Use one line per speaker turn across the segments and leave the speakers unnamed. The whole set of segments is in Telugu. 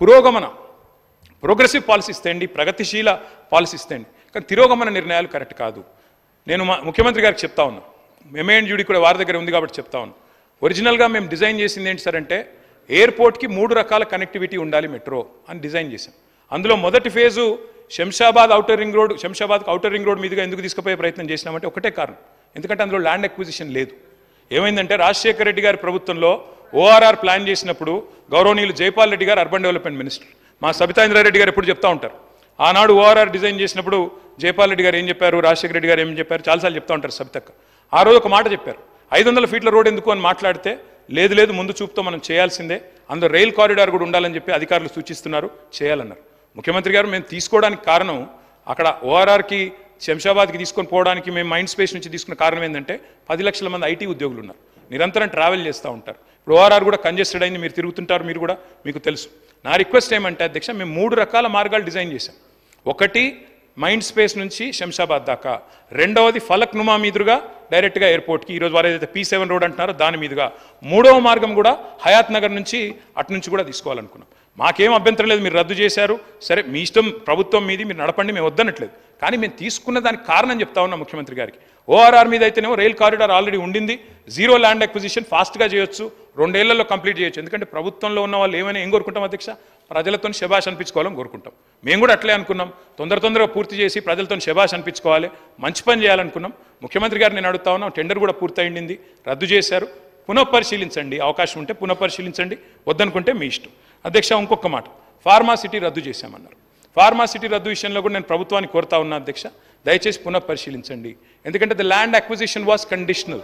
పురోగమన ప్రోగ్రెసివ్ పాలసీ తేండి ప్రగతిశీల పాలసీ తేండి. కానీ తిరోగమన నిర్ణయాలు కరెక్ట్ కాదు. నేను మా ముఖ్యమంత్రి గారికి చెప్తా ఉన్నా. ఎంఏఎన్ జూడి కూడా వారి దగ్గర ఉంది కాబట్టి చెప్తా ఉన్నా. ఒరిజినల్గా మేము డిజైన్ చేసింది ఏంటి సార్ అంటే ఎయిర్పోర్ట్కి మూడు రకాల కనెక్టివిటీ ఉండాలి మెట్రో అని డిజైన్ చేశాం. అందులో మొదటి phase Shamshabad outer ring road శంషాబాద్కి outer ring road మీదుగా ఎందుకు తీసుకుపోయే ప్రయత్నం చేసినామంటే ఒకటే కారణం. ఎందుకంటే అందులో ల్యాండ్ అక్విజిషన్ లేదు. ఏమైందంటే రాజశేఖర రెడ్డి గారి ప్రభుత్వంలో ఓఆర్ఆర్ ప్లాన్ చేసినప్పుడు గౌరవనీయులు జైపాల్ రెడ్డి గారు అర్బన్ డెవలప్మెంట్ మినిస్టర్. మా సబితాంద్రారెడ్డి గారు ఎప్పుడు చెప్తా ఉంటారు. ఆనాడు ఓఆర్ఆర్ డిజైన్ చేసినప్పుడు జైపాల్ రెడ్డి గారు ఏం చెప్పారు రాజశేఖర రెడ్డి గారు ఏం చెప్పారు చాలాసార్లు చెప్తా ఉంటారు సబితక్క. ఆ రోజు ఒక మాట చెప్పారు. ఐదు వందల ఫీట్ల రోడ్ ఎందుకు అని మాట్లాడితే లేదు లేదు ముందు చూపుతో మనం చేయాల్సిందే అందులో రైల్ కారిడార్ కూడా ఉండాలని చెప్పి అధికారులు సూచిస్తున్నారు చేయాలన్నారు. ముఖ్యమంత్రి గారు మేము తీసుకోవడానికి కారణం అక్కడ ఓఆర్ఆర్కి శంషాబాద్కి తీసుకొని పోవడానికి మేము మైండ్ స్పేస్ నుంచి తీసుకున్న కారణం ఏంటంటే పది లక్షల మంది ఐటీ ఉద్యోగులు ఉన్నారు. నిరంతరం ట్రావెల్ చేస్తూ ఉంటారు. ఇప్పుడు ఓఆర్ఆర్ కూడా కంజెస్టెడ్ అయింది మీరు తిరుగుతుంటారు మీరు కూడా మీకు తెలుసు. నా రిక్వెస్ట్ ఏమంటే అధ్యక్ష మేము మూడు రకాల మార్గాలు డిజైన్ చేశాం. ఒకటి మైండ్ స్పేస్ నుంచి శంషాబాద్ దాకా. రెండవది ఫలక్ నుమా మీదుగా డైరెక్ట్గా ఎయిర్పోర్ట్కి. ఈరోజు వారు ఏదైతే పీ సెవెన్ రోడ్ అంటున్నారో దాని మీదుగా. మూడవ మార్గం కూడా హయాత్ నగర్ నుంచి అటు నుంచి కూడా తీసుకోవాలనుకున్నాం. మాకేం అభ్యంతరం లేదు మీరు రద్దు చేశారు. సరే మీ ఇష్టం ప్రభుత్వం మీది మీరు నడపండి మేము వద్దనట్లేదు. కానీ మేము తీసుకున్న దానికి కారణం చెప్తా ఉన్నాం ముఖ్యమంత్రి గారికి. ఓఆర్ఆర్ మీద అయితేనేమో రైల్ కారిడార్ ఆల్రెడీ ఉండింది. జీరో ల్యాండ్ అక్విజిషన్ ఫాస్ట్గా చేయొచ్చు. రెండేళ్ళలో కంప్లీట్ చేయొచ్చు. ఎందుకంటే ప్రభుత్వంలో ఉన్న వాళ్ళు ఏమైనా ఏం కోరుకుంటాం అధ్యక్ష? ప్రజలతో శభాష్ అనిపించుకోవాలని కోరుకుంటాం. మేము కూడా అట్లే అనుకున్నాం. తొందర తొందరగా పూర్తి చేసి ప్రజలతో శభాష్ అనిపించుకోవాలి. మంచి పని చేయాలనుకున్నాం. ముఖ్యమంత్రి గారు నేను అడుగుతా ఉన్నాం టెండర్ కూడా పూర్తయిండింది రద్దు చేశారు. పునఃపరిశీలించండి. అవకాశం ఉంటే పునఃపరిశీలించండి. వద్దనుకుంటే మీ ఇష్టం. అధ్యక్ష ఇంకొక మాట. ఫార్మాసిటీ రద్దు చేశామన్నారు. ఫార్మాసిటీ రద్దు విషయంలో కూడా నేను ప్రభుత్వాన్ని కోరుతా ఉన్నా అధ్యక్ష. దయచేసి పునః పరిశీలించండి ఎందుకంటే the land acquisition was conditional.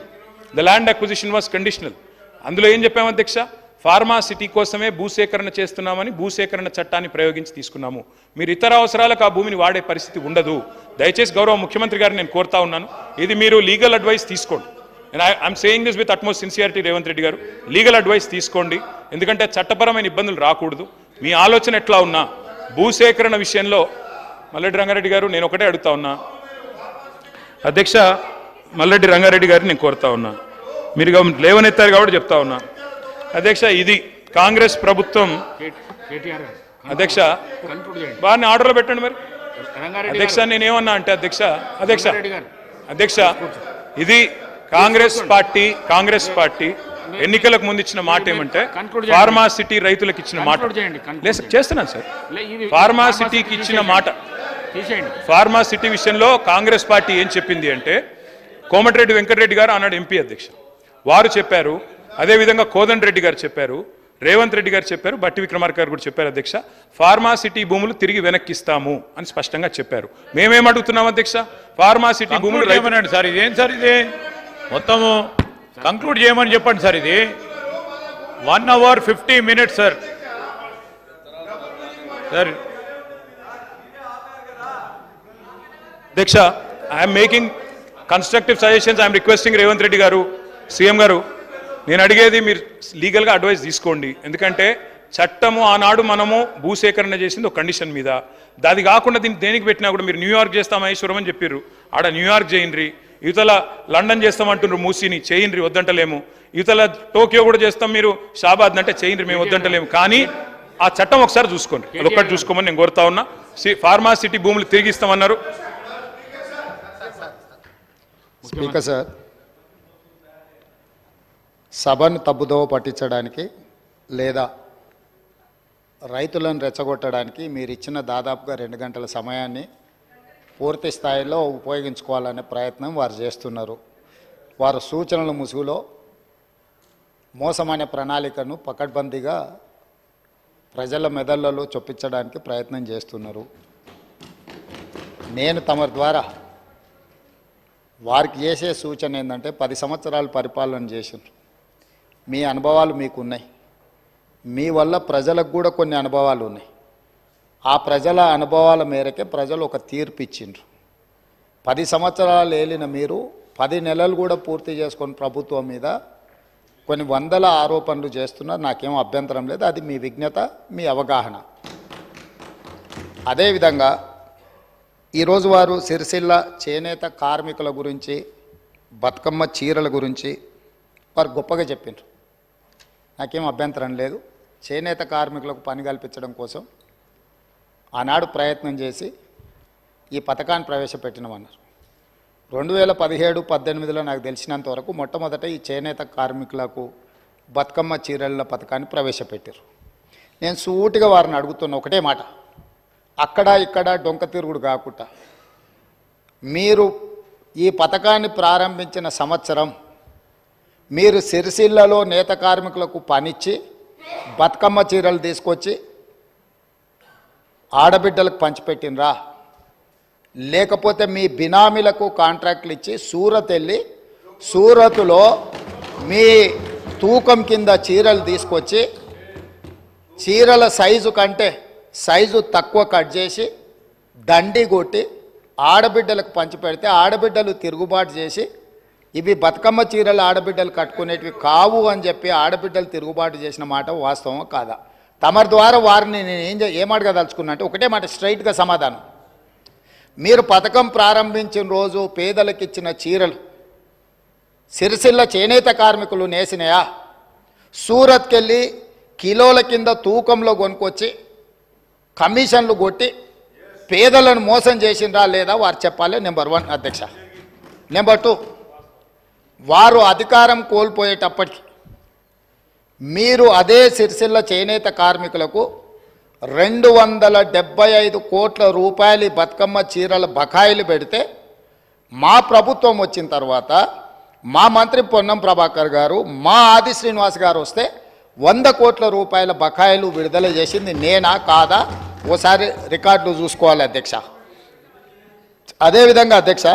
The land acquisition was conditional. అందులో ఏం చెప్పాము అధ్యక్ష? ఫార్మాసిటీ కోసమే భూసేకరణ చేస్తున్నామని భూసేకరణ చట్టాన్ని ప్రయోగించి తీసుకున్నాము. మీరు ఇతర అవసరాలకు ఆ భూమిని వాడే పరిస్థితి ఉండదు. దయచేసి గౌరవ ముఖ్యమంత్రి గారిని నేను కోరుతా ఉన్నాను. ఇది మీరు లీగల్ అడ్వైస్ తీసుకోండి. నేను I'm saying this with utmost sincerity Revanth Reddy garu. Legal advice తీసుకోండి. ఎందుకంటే చట్టపరమైన ఇబ్బందులు రాకూడదు. మీ ఆలోచన ఎట్లా ఉన్నా భూసేకరణ విషయంలో మల్లెడ్డి రంగారెడ్డి గారు నేను ఒకటే అడుగుతా ఉన్నా. అధ్యక్ష మల్లెడ్డి రంగారెడ్డి గారిని నేను కోరుతా ఉన్నా. మీరు లేవనెత్తారు కాబట్టి చెప్తా ఉన్నా. అధ్యక్ష ఇది కాంగ్రెస్ ప్రభుత్వం. అధ్యక్ష వారిని ఆర్డర్లో పెట్టండి మరి. అధ్యక్ష నేనేమన్నా అంటే అధ్యక్ష అధ్యక్ష అధ్యక్ష ఇది కాంగ్రెస్ పార్టీ కాంగ్రెస్ పార్టీ. ఎన్నికలకు ముందు ఇచ్చిన మాట ఏమంటే
చేయండి.
ఫార్మాసిటీ రైతులకు ఇచ్చిన మాట. చేస్తున్నాను సార్.
లే, ఇది-
ఫార్మాసిటీకి ఇచ్చిన మాట.
తీసేయండి.
ఫార్మాసిటీ విషయంలో కాంగ్రెస్ పార్టీ ఏం చెప్పింది అంటే కోమటిరెడ్డి వెంకటరెడ్డి గారు ఆనాడు ఎంపీ అధ్యక్ష వారు చెప్పారు అదేవిధంగా కోదండ రెడ్డి గారు చెప్పారు రేవంత్ రెడ్డి గారు చెప్పారు బట్టి విక్రమార్క గారు కూడా చెప్పారు అధ్యక్ష ఫార్మాసిటీ భూములు తిరిగి వెనక్కిస్తాము అని స్పష్టంగా చెప్పారు. మేమేం అడుగుతున్నాం అధ్యక్ష? ఫార్మాసిటీ భూములు
కంక్లూడ్
రైతు-
చేయమనండి సార్. ఇదేం సార్ ఇది? మొత్తము కంక్లూడ్ చేయమని చెప్పండి సార్ ఇది. One hour fifty minutes sir sir
Deeksha I'm making constructive suggestions I'm requesting Revanth Reddy garu CM garu నేను అడిగేది మీరు లీగల్గా అడ్వైస్ తీసుకోండి. ఎందుకంటే చట్టము ఆనాడు మనము భూసేకరణ చేసింది ఒక కండిషన్ మీద. దాది కాకుండా దీన్ని దేనికి పెట్టినా కూడా మీరు న్యూయార్క్ చేస్తాం మహేశ్వరం అని చెప్పారు ఆడ న్యూయార్క్ చేయండి. యువతల లండన్ చేస్తామంటున్నారు మూసీని చేయండి వద్దంటలేము. యువతల టోక్యో కూడా చేస్తాం మీరు షాబాద్ అంటే చేయండి మేము వద్దంటలేము. కానీ ఆ చట్టం ఒకసారి చూసుకోండి. అదొక్కటి చూసుకోమని నేను కోరుతా ఉన్నా. సి- ఫార్మాసిటీ భూములు తిరిగి ఇస్తామన్నారు
స్పీకర్ సార్ సభను తప్పుదోవ పట్టించడానికి లేదా రైతులను రెచ్చగొట్టడానికి మీరు ఇచ్చిన దాదాపుగా రెండు గంటల సమయాన్ని పూర్తి స్థాయిలో ఉపయోగించుకోవాలనే ప్రయత్నం వారు చేస్తున్నారు. వారు సూచనల ముసుగులో మోసమనే ప్రణాళికను పకడ్బందీగా ప్రజల మెదళ్ళలో చొప్పించడానికి ప్రయత్నం చేస్తున్నారు. నేను తమ ద్వారా వారికి చేసే సూచన ఏంటంటే పది సంవత్సరాలు పరిపాలన చేసిండ్రు. మీ అనుభవాలు మీకున్నాయి. మీ వల్ల ప్రజలకు కూడా కొన్ని అనుభవాలు ఉన్నాయి. ఆ ప్రజల అనుభవాల మేరకే ప్రజలు ఒక తీర్పు ఇచ్చిండ్రు. పది సంవత్సరాలు ఏలిన మీరు పది నెలలు కూడా పూర్తి చేసుకొని ప్రభుత్వం మీద కొన్ని వందల ఆరోపణలు చేస్తున్నారు. నాకేం అభ్యంతరం లేదు. అది మీ విజ్ఞత మీ అవగాహన. అదేవిధంగా ఈరోజు వారు సిరిసిల్ల చేనేత కార్మికుల గురించి బతుకమ్మ చీరల గురించి వారు గొప్పగా చెప్పిండ్రు నాకేం అభ్యంతరం లేదు. చేనేత కార్మికులకు పని కల్పించడం కోసం ఆనాడు ప్రయత్నం చేసి ఈ పథకాన్ని ప్రవేశపెట్టినమన్నారు. రెండు వేల పదిహేడు పద్దెనిమిదిలో నాకు తెలిసినంత వరకు మొట్టమొదట ఈ చేనేత కార్మికులకు బతుకమ్మ చీరల పథకాన్ని ప్రవేశపెట్టారు నేను సూటిగా వారిని అడుగుతున్న ఒకటే మాట. అక్కడ ఇక్కడ డొంక తిరుగుడు కాకుండా మీరు ఈ పథకాన్ని ప్రారంభించిన సంవత్సరం మీరు సిరిసిల్లలో నేత కార్మికులకు పనిచ్చి బతుకమ్మ చీరలు తీసుకొచ్చి ఆడబిడ్డలకు పంచిపెట్టినరా లేకపోతే మీ బినామీలకు కాంట్రాక్ట్లు ఇచ్చి సూరత్ వెళ్ళి సూరత్లో మీ తూకం కింద చీరలు తీసుకొచ్చి చీరల సైజు కంటే సైజు తక్కువ కట్ చేసి దండి కొట్టి ఆడబిడ్డలకు పంచిపెడితే ఆడబిడ్డలు తిరుగుబాటు చేసి ఇవి బతుకమ్మ చీరలు ఆడబిడ్డలు కట్టుకునేటివి కావు అని చెప్పి ఆడబిడ్డలు తిరుగుబాటు చేసిన మాట వాస్తవం కాదా? తమరి ద్వారా వారిని నేను ఏం చే- ఏం అడగదలుచుకున్నా అంటే ఒకటే మాట స్ట్రైట్గా సమాధానం. మీరు పథకం ప్రారంభించిన రోజు పేదలకు ఇచ్చిన చీరలు సిరిసిల్ల చేనేత కార్మికులు నేసినయా? సూరత్కెళ్ళి కిలోల కింద తూకంలో కొనుక్కొచ్చి కమిషన్లు కొట్టి పేదలను మోసం చేసిండ్రా లేదా వారు చెప్పాలి. నెంబర్ వన్ అధ్యక్ష. నెంబర్ టూ వారు అధికారం కోల్పోయేటప్పటికి మీరు అదే సిరిసిల్ల చేనేత కార్మికులకు రెండు వందల డెబ్బై ఐదు కోట్ల రూపాయలు బతుకమ్మ చీరల బకాయిలు పెడితే మా ప్రభుత్వం వచ్చిన తర్వాత మా మంత్రి పొన్నం ప్రభాకర్ గారు మా ఆది శ్రీనివాస్ గారు వస్తే వంద కోట్ల రూపాయల బకాయిలు విడుదల చేసింది నేనా కాదా? ఓసారి రికార్డులు చూసుకోవాలి అధ్యక్ష. అదేవిధంగా అధ్యక్ష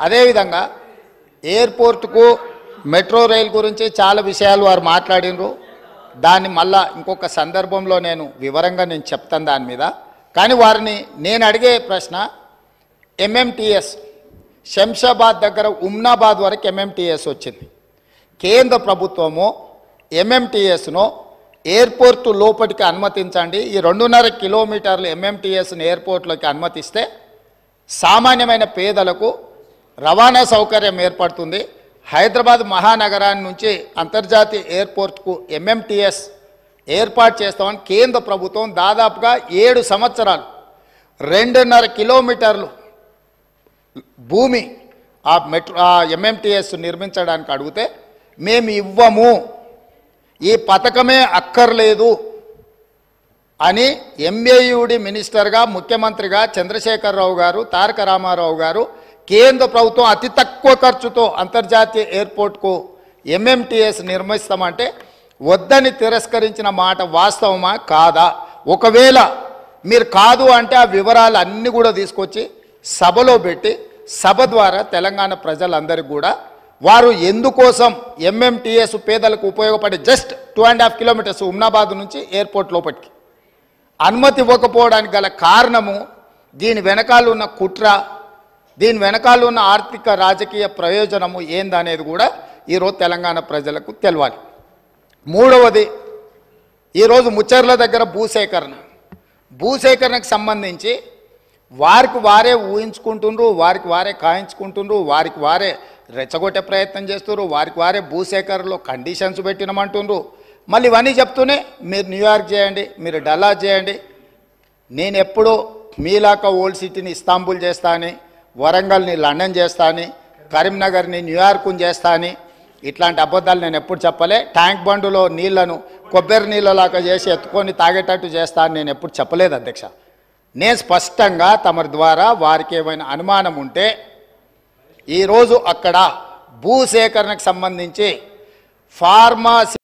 అదేవిధంగా ఎయిర్పోర్ట్కు మెట్రో రైల్ గురించి చాలా విషయాలు వారు మాట్లాడినరు. దాన్ని మళ్ళా ఇంకొక సందర్భంలో నేను వివరంగా నేను చెప్తాను దాని మీద. కానీ వారిని నేను అడిగే ప్రశ్న ఎంఎంటీఎస్ శంషాబాద్ దగ్గర ఉమ్నాబాద్ వరకు ఎంఎంటీఎస్ వచ్చింది. కేంద్ర ప్రభుత్వము ఎంఎంటీఎస్ను ఎయిర్పోర్ట్ లోపలికి అనుమతించండి. ఈ రెండున్నర కిలోమీటర్లు ఎంఎంటీఎస్ని ఎయిర్పోర్ట్లోకి అనుమతిస్తే సామాన్యమైన పేదలకు రవాణా సౌకర్యం ఏర్పడుతుంది. హైదరాబాద్ మహానగరాన్ని నుంచి అంతర్జాతీయ ఎయిర్పోర్ట్కు ఎంఎంటీఎస్ ఏర్పాటు చేస్తామని కేంద్ర ప్రభుత్వం దాదాపుగా ఏడు సంవత్సరాలు రెండున్నర కిలోమీటర్లు భూమి ఆ మెట్రో ఆ ఎంఎంటీఎస్ నిర్మించడానికి అడిగితే మేము ఇవ్వము ఈ పథకమే అక్కర్లేదు అని ఎంఏయుడి మినిస్టర్గా ముఖ్యమంత్రిగా చంద్రశేఖరరావు గారు తారక రామారావు గారు కేంద్ర ప్రభుత్వం అతి తక్కువ ఖర్చుతో అంతర్జాతీయ ఎయిర్పోర్ట్కు ఎంఎంటీఎస్ నిర్మిస్తామంటే వద్దని తిరస్కరించిన మాట వాస్తవమా? కాదా? ఒకవేళ మీరు కాదు అంటే ఆ వివరాలు అన్నీ కూడా తీసుకొచ్చి సభలో పెట్టి సభ ద్వారా తెలంగాణ ప్రజలందరికీ కూడా వారు ఎందుకోసం ఎంఎంటీఎస్ పేదలకు ఉపయోగపడే just two and half kilometres ఉమ్నాబాద్ నుంచి ఎయిర్పోర్ట్ లోపలికి. అనుమతి ఇవ్వకపోవడానికి గల కారణము దీని వెనకాల ఉన్న కుట్ర దీని వెనకాల ఉన్న ఆర్థిక రాజకీయ ప్రయోజనము ఏందనేది కూడా ఈరోజు తెలంగాణ ప్రజలకు తెలవాలి. మూడవది ఈరోజు ముచ్చర్ల దగ్గర భూసేకరణ. భూసేకరణకు సంబంధించి వారికి వారే ఊహించుకుంటుండ్రు వారికి వారే కాయించుకుంటుండ్రు వారికి వారే రెచ్చగొట్టే ప్రయత్నం చేస్తున్నారు వారికి వారే భూసేకరణలో కండిషన్స్ పెట్టినమంటుండ్రు. మళ్ళీ ఇవన్నీ చెప్తూనే మీరు న్యూయార్క్ చేయండి మీరు డల్లా చేయండి. నేను ఎప్పుడూ మీలాక ఓల్డ్ సిటీని ఇస్తాంబుల్ చేస్తా అని వరంగల్ని లండన్ చేస్తా అని కరీంనగర్ని న్యూయార్క్ని చేస్తా అని ఇట్లాంటి అబద్ధాలు నేను ఎప్పుడు చెప్పలే. ట్యాంక్ బండులో నీళ్ళను కొబ్బరి నీళ్ళలాగా చేసి ఎత్తుకొని తాగేటట్టు చేస్తా అని నేను ఎప్పుడు చెప్పలేదు అధ్యక్ష. నేను స్పష్టంగా తమరి ద్వారా వారికి ఏమైనా అనుమానం ఉంటే ఈరోజు అక్కడ భూసేకరణకు సంబంధించి ఫార్మా